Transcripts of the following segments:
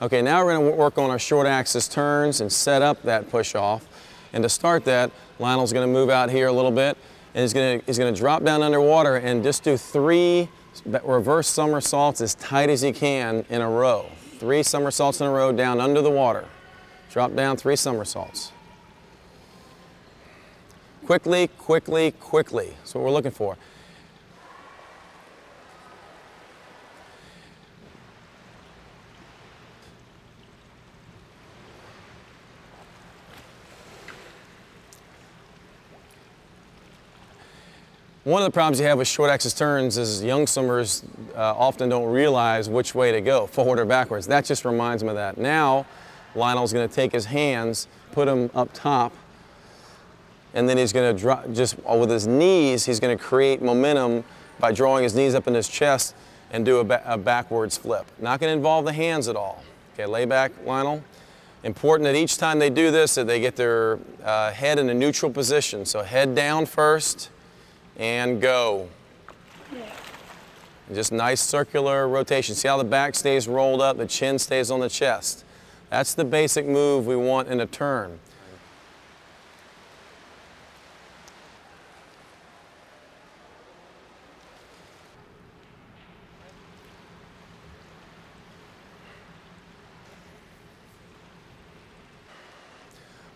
Okay, now we're going to work on our short axis turns and set up that push off. And to start that, Lionel's going to move out here a little bit and he's going to, he's going to drop down underwater and just do three reverse somersaults as tight as he can in a row. Three somersaults in a row down under the water. Drop down three somersaults. Quickly, quickly, quickly. That's what we're looking for. One of the problems you have with short axis turns is young swimmers uh, often don't realize which way to go, forward or backwards. That just reminds them of that. Now, Lionel's going to take his hands, put them up top, and then he's going to drop, just with his knees, he's going to create momentum by drawing his knees up in his chest and do a, ba a backwards flip. Not going to involve the hands at all. Okay, lay back, Lionel. Important that each time they do this, that they get their uh, head in a neutral position. So head down first, and go. Just nice circular rotation. See how the back stays rolled up, the chin stays on the chest. That's the basic move we want in a turn.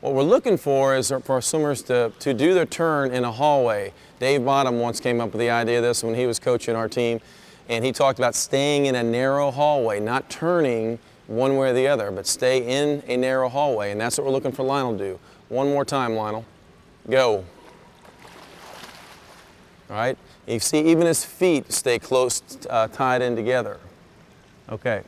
What we're looking for is for swimmers to, to do their turn in a hallway. Dave Bottom once came up with the idea of this when he was coaching our team, and he talked about staying in a narrow hallway, not turning one way or the other, but stay in a narrow hallway, and that's what we're looking for Lionel to do. One more time, Lionel. Go. All right? You see, even his feet stay close, uh, tied in together. Okay.